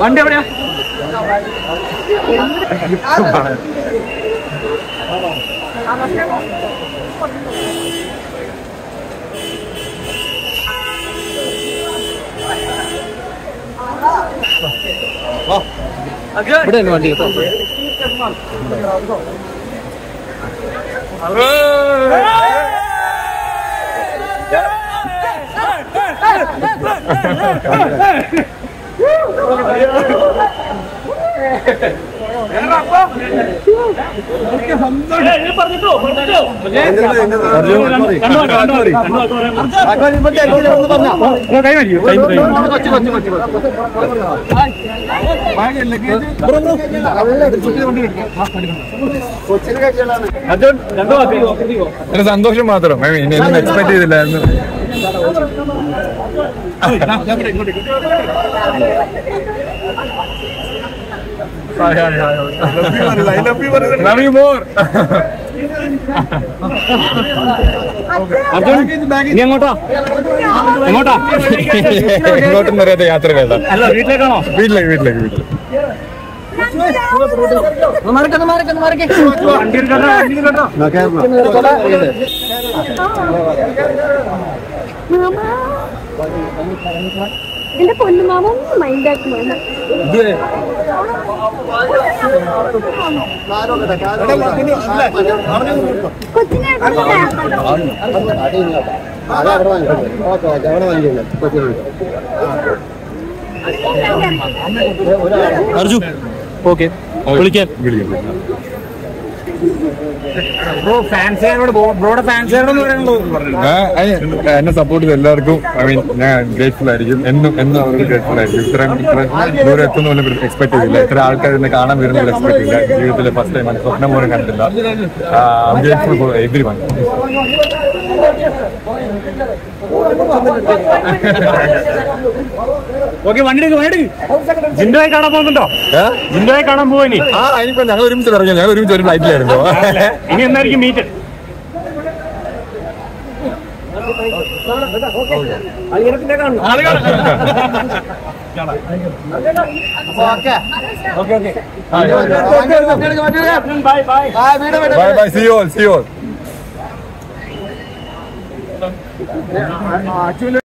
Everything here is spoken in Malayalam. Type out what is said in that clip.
വണ്ടി എവിടെയാ? ഇവിടെ വണ്ടി. കേട്ടോ 감사합니다. സന്തോഷം മാത്രം. എക്സ്പെക്ട് ചെയ്തില്ലായിരുന്നു Love you more. നീ എങ്ങോട്ടാ? എങ്ങോട്ടാ? എങ്ങോട്ടും അറിയാത്ത യാത്ര വേണ്ട അല്ല വീട്ടിലേക്കാണോ? വീട്ടിലേക്ക് വീട്ടിലേക്ക് വീട്ടിലേക്ക്. മാറിക്കൊന്ന് മാറിക്കൊന്ന് മാറിക്കേ എന്റെ പൊന്നുമാമ അർജു. ഓക്കെ. വിളിക്കാൻ വിളിക്കാം. എന്നെ സപ്പോർട്ട് ചെയ്ത എല്ലാവർക്കും ഐ മീൻ ഞാൻ ഗ്രേറ്റ്ഫുൾ ആയിരിക്കും. എന്നും എന്നും അവർക്ക് ഗ്രേറ്റ്ഫുൾ ആയിരിക്കും. ഇത്രയും ഇത്ര ദൂരെ എത്തുന്ന പോലും എക്സ്പെക്ട് ചെയ്തില്ല. ഇത്ര ആൾക്കാർ എന്നെ കാണാൻ വരുന്നത് എക്സ്പെക്ട് ചെയ്തില്ല ജീവിതത്തിലെ ഫസ്റ്റ് ടൈം സ്വപ്നം പോലും കണ്ടില്ല grateful for everyone okay വണ്ടി എടുക്ക് വണ്ടി ജിൻഡോയെ കാണാൻ പോകുന്നുണ്ടോ? ജിൻഡോയെ കാണാൻ പോവാ ഇനി? ആ ഇനിയിപ്പോ ഞങ്ങൾ ഒരുമിച്ച് ഇറങ്ങി ഞങ്ങൾ ഒരുമിച്ച് ഒരു ഫ്ലൈറ്റിലായിരുന്നു. ഇനി എന്നായിരിക്കും meet bye bye bye bye see all see all 啊就那